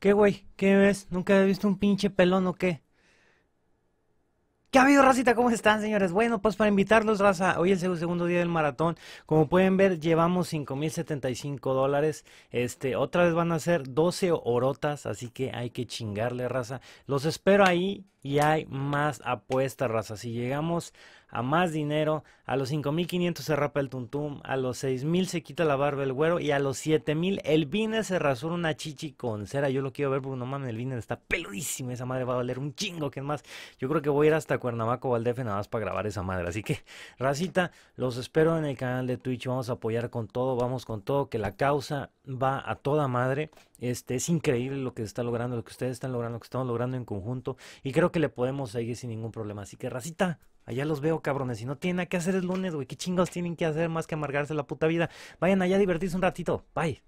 ¿Qué, güey? ¿Qué ves? ¿Nunca he visto un pinche pelón o qué? ¿Qué ha habido, racita? ¿Cómo están, señores? Bueno, pues para invitarlos, raza, hoy es el segundo día del maratón. Como pueden ver, llevamos 5.075 dólares. Este, otra vez van a ser 12 orotas, así que hay que chingarle, raza. Los espero ahí y hay más apuestas, raza. Si llegamos a más dinero, a los 5500 se rapa el tuntum, a los 6000 se quita la barba el güero y a los 7000 el Vine se rasura una chichi con cera. Yo lo quiero ver porque no mames, el Vine está peludísimo. Esa madre va a valer un chingo. que más? Yo creo que voy a ir hasta Cuernavaca o nada más para grabar esa madre. Así que, racita, los espero en el canal de Twitch. Vamos a apoyar con todo, vamos con todo, que la causa va a toda madre. Este es increíble lo que se está logrando, lo que ustedes están logrando, lo que estamos logrando en conjunto. Y creo que le podemos seguir sin ningún problema. Así que, racita, allá los veo, cabrones. Si no tienen nada que hacer el lunes, güey, ¿qué chingados tienen que hacer más que amargarse la puta vida? Vayan allá a divertirse un ratito. Bye.